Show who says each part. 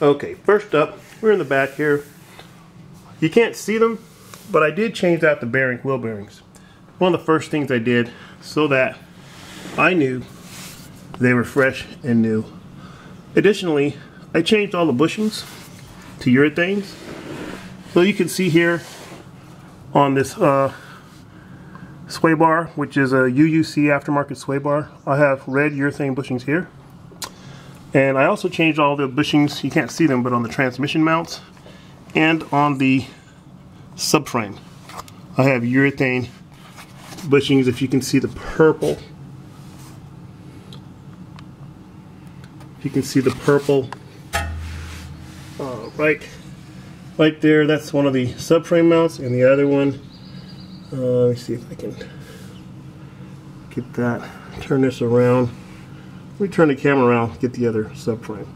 Speaker 1: Okay, first up, we're in the back here. You can't see them, but I did change out the bearing, wheel bearings. One of the first things I did so that I knew they were fresh and new. Additionally, I changed all the bushings to urethanes. So you can see here on this uh, sway bar, which is a UUC aftermarket sway bar, I have red urethane bushings here. And I also changed all the bushings, you can't see them, but on the transmission mounts and on the subframe. I have urethane bushings, if you can see the purple. If you can see the purple uh, right right there, that's one of the subframe mounts, and the other one, uh, let me see if I can get that, turn this around. Let me turn the camera around, get the other subframe.